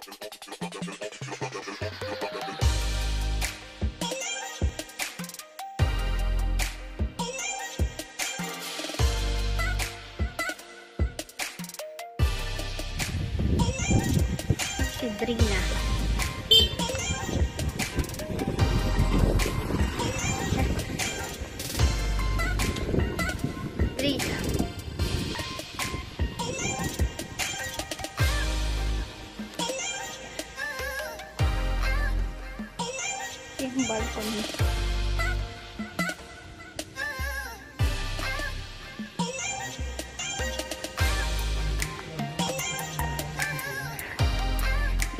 Si Drina. Balcony.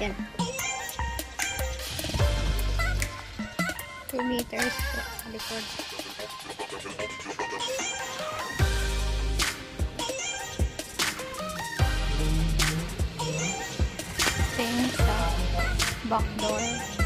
Yan. 2 meters po sa likod. Same sa back door.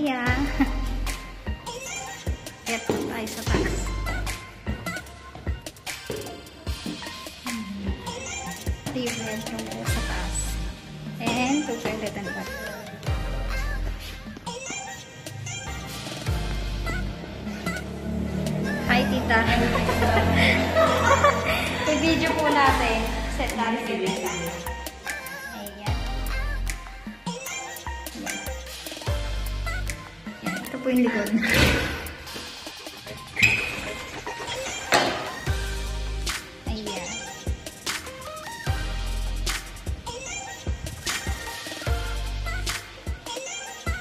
Niya. Kaya po tayo sa taas. Three bedroom po sa taas. And two toilet and bath. Hi, tita. I-video po natin. Set natin po yung likod. Ayan.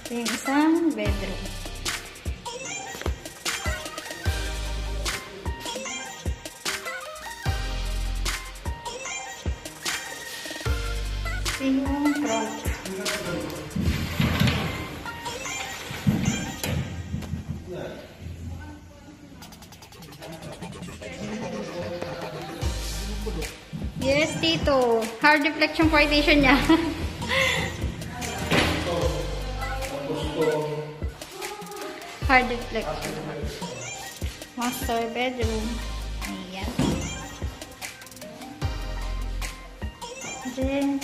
Ito yung isang bedroom. Ito yung front. Yes, Tito. Hard deflection partition niya. Hard deflection. Master bedroom. Ayan. Then,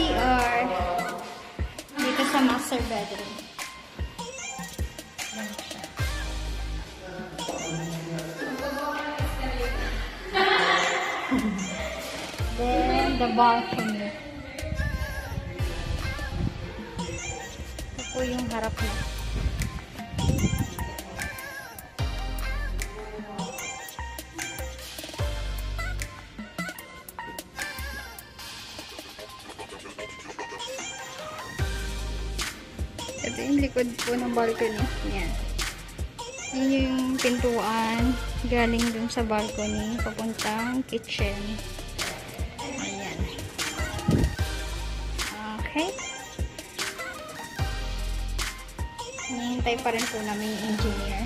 CR. Dito sa master bedroom. Ayan Then, the balcony. Ito po yung harap na. Ito yung likod po ng balcony. Yan. Yun yung pintuan. Galing dun sa balcony. Papuntang kitchen. Okay. Hinihintay pa rin po namin yung engineer.